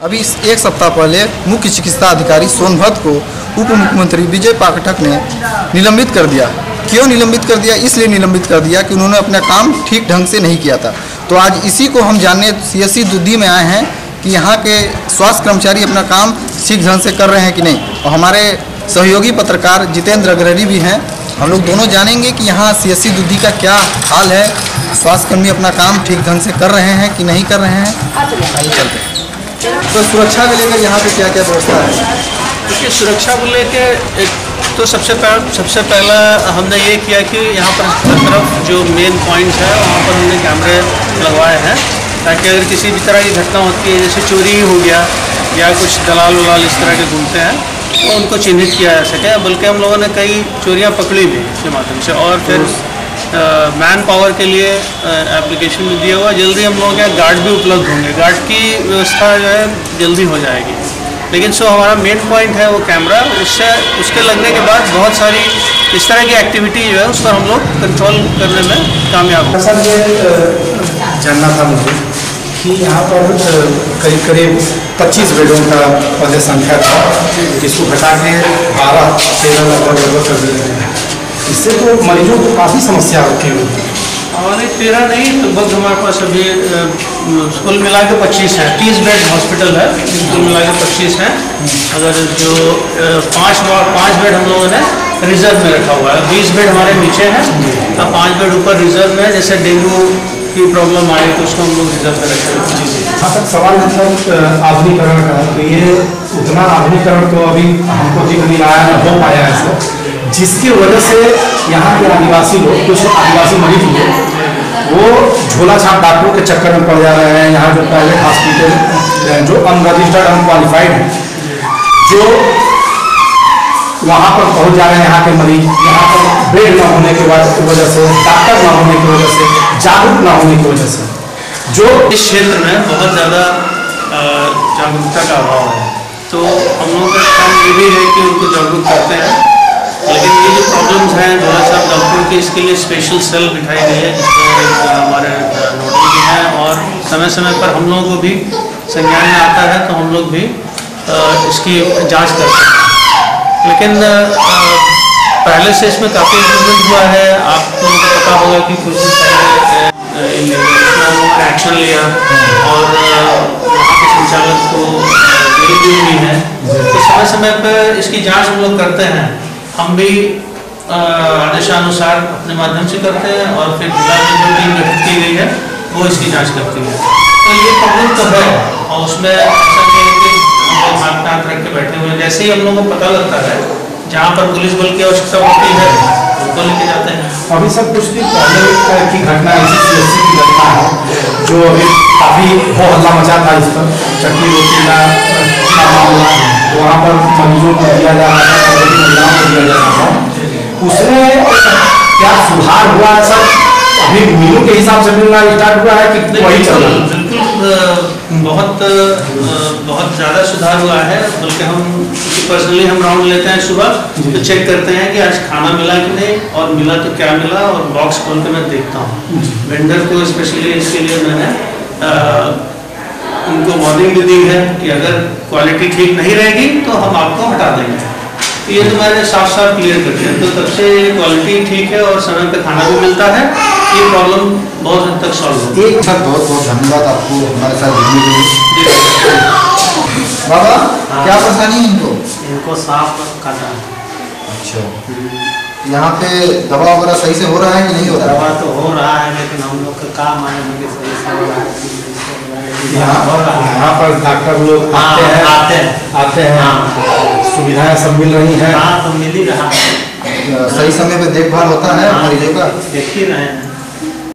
अभी एक सप्ताह पहले मुख्य चिकित्सा अधिकारी सोनभद्र को उप मुख्यमंत्री विजय पाठक ने निलंबित कर दिया। क्यों निलंबित कर दिया? इसलिए निलंबित कर दिया कि उन्होंने अपना काम ठीक ढंग से नहीं किया था। तो आज इसी को हम जानने सी दुद्दी में आए हैं कि यहाँ के स्वास्थ्य कर्मचारी अपना काम ठीक ढंग से कर रहे हैं कि नहीं। और हमारे सहयोगी पत्रकार जितेंद्र अग्रहरी भी हैं। हम लोग दोनों जानेंगे कि यहाँ सी दुद्दी का क्या हाल है। स्वास्थ्यकर्मी अपना काम ठीक ढंग से कर रहे हैं कि नहीं कर रहे हैं। आइए चलते तो सुरक्षा को लेकर यहाँ पे क्या क्या व्यवस्था है? देखिए, सुरक्षा को लेकर एक तो सबसे पहला सबसे पहला हमने ये किया कि यहाँ पर हर तरफ़ जो मेन पॉइंट है, वहाँ पर हमने कैमरे लगवाए हैं, ताकि अगर किसी भी तरह की घटना होती है, जैसे चोरी हो गया या कुछ दलाल वलाल इस तरह के घूमते हैं तो उनको चिन्हित किया जा सके। बल्कि हम लोगों ने कई चोरियाँ पकड़ी भी इसके माध्यम से, और फिर मैन पावर के लिए एप्लीकेशन भी दिया हुआ। जल्दी हम लोगों के यहाँ गार्ड भी उपलब्ध होंगे। गार्ड की व्यवस्था जो है, जल्दी हो जाएगी। लेकिन सो हमारा मेन पॉइंट है वो कैमरा उससे, उसके लगने के बाद बहुत सारी इस तरह की एक्टिविटी जो है, उस पर हम लोग कंट्रोल करने में कामयाब हो सर ये जानना था मुझे कि यहाँ पर करीब करीब 25 बेडों का पहले संख्या था। जिसको घटा के बारह, तेरह लगभग लगभग कर दिया इससे तो मरीजों को काफ़ी समस्या होती होगी। हमारे तेरह नहीं लगभग हमारे पास अभी कुल मिला के पच्चीस हैं। तीस बेड हॉस्पिटल है कुल मिला के पच्चीस हैं। अगर जो पाँच पाँच बेड हम लोगों ने रिज़र्व में रखा हुआ है। बीस बेड हमारे नीचे हैं अब पाँच बेड ऊपर रिज़र्व में है जैसे डेंगू की प्रॉब्लम आए तो उसको हम लोग रिज़र्व में रखे हुए हैं हाँ सर सवाल मतलब आधुनिकरण का। है तो ये उतना आधुनिकरण तो अभी हमको दिख नहीं रहा है हो पाया है सर। जिसकी वजह से यहाँ के आदिवासी लोग कुछ आदिवासी मरीज़ लोग वो झोला छाप डॉक्टरों के चक्कर में पड़ जा रहे हैं। यहाँ जो प्राइवेट हॉस्पिटल जो अनरजिस्टर्ड अनक्वालिफाइड हैं, जो वहाँ पर पहुँच जा रहे हैं यहाँ के मरीज़। यहाँ पर बेड न होने के वजह से डॉक्टर न होने की वजह से, जागरूक न होने की वजह से। जो इस क्षेत्र में बहुत ज़्यादा जागरूकता का अभाव है। तो हम लोगों का काम ये भी है कि उनको जागरूक करते हैं। लेकिन ये जो प्रॉब्लम्स हैं झोला साहब, डॉक्टरों की, इसके लिए स्पेशल सेल बिठाई गई है, जिसमें हमारे नोडल भी हैं और समय समय पर हम लोगों को भी संज्ञान में आता है तो हम लोग भी इसकी जाँच करते हैं। लेकिन पहले से इसमें काफ़ी इम्प्रूवमेंट हुआ है। आप लोगों को पता होगा कि कुछ दिन पहले एक्शन लिया और वहाँ के संचालक को तो समय समय पर इसकी जाँच हम लोग करते हैं। हम भी आदेशानुसार अपने माध्यम से करते हैं और फिर जिला में जो टीम गठित की गई है, वो इसकी जाँच करती है। तो ये प्रॉब्लम तो है और उसमें ऐसा नहीं है कि हम हाथ हाथ रख के बैठे हुए हैं। जैसे ही हम लोगों को पता लगता है, जहाँ पर पुलिस बल की आवश्यकता होती है उनको लेके जाते हैं। अभी सब कुछ दिन पहले की घटना इसी सी की घटना है, जो अभी काफ़ी हो हल्ला मचा था इस पर। चटनी रोटी का मामला वहाँ पर मरीजों को दिया जा रहा था जा रहा था उसमें क्या सुधार हुआ है सब? अभी मिलों के हिसाब से मिलना स्टार्ट हुआ है कि वही चल। रहा है बिल्कुल बहुत बहुत ज़्यादा सुधार हुआ है बल्कि हम पर्सनली हम राउंड लेते हैं सुबह तो चेक करते हैं कि आज खाना मिला कि नहीं और मिला तो क्या मिला और बॉक्स खोल के मैं देखता हूँ। वेंडर को स्पेशली इसके लिए मैंने उनको वार्निंग भी दी है कि अगर क्वालिटी ठीक नहीं रहेगी तो हम आपको हटा देंगे। ये तो मैंने साफ़ साफ़ क्लियर कर दिया। तो तब से क्वालिटी ठीक है और समय पे खाना भी मिलता है। ये प्रॉब्लम बहुत हद तक सॉल्व हो। एक सर बहुत बहुत धन्यवाद आपको हमारे साथ जुड़ने के लिए। बाबा क्या परेशानी है इनको? इनको साफ़ काटा। अच्छा। यहाँ पे दवा वगैरह सही से हो रहा है कि नहीं हो रहा? दवा तो हो रहा है लेकिन हम लोग का काम आने में सही से हो रहा है हो है। यहाँ हो है। पर डॉक्टर लोग हाँ, आते हैं। आते हैं। आते हैं। सुविधाएँ सब मिल रही हैं। हाँ तो मिल ही रहा है। सही समय पे देखभाल होता है हाँ, मरीजों का देख ही रहे हैं।